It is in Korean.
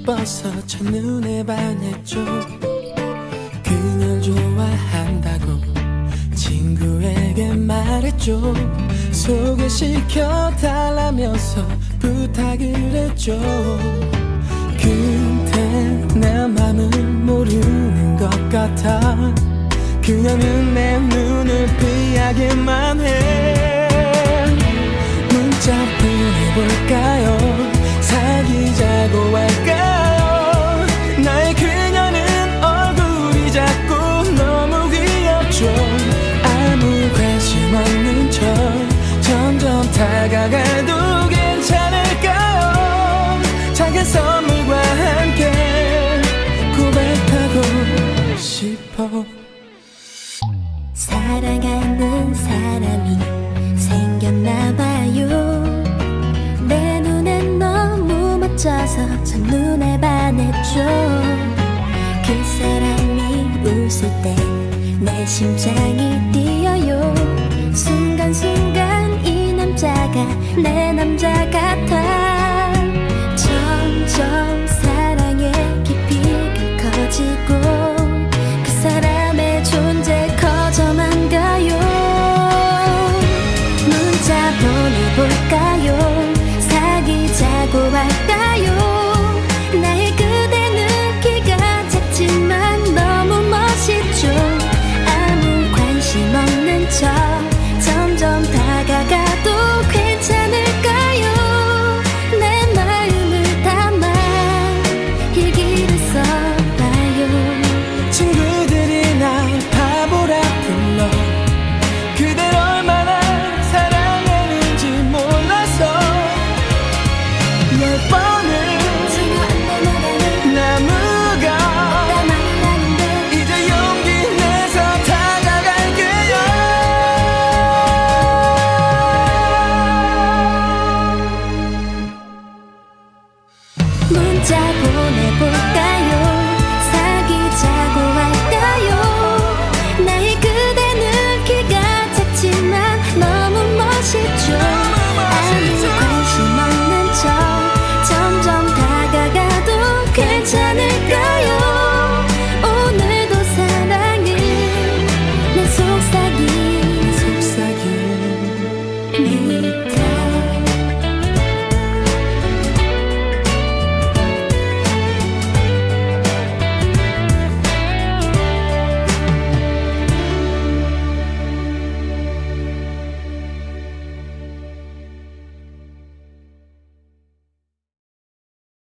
예뻐서 첫눈에 반했죠. 그녀 좋아한다고 친구에게 말했죠. 소개시켜달라면서 부탁을 했죠. 그때 내 맘을 모르는 것 같아. 그녀는 내 눈을 피하기만 해. 웃어서 첫눈에 반했죠 그 사람이 웃을 때 내 심장이 뛰어요.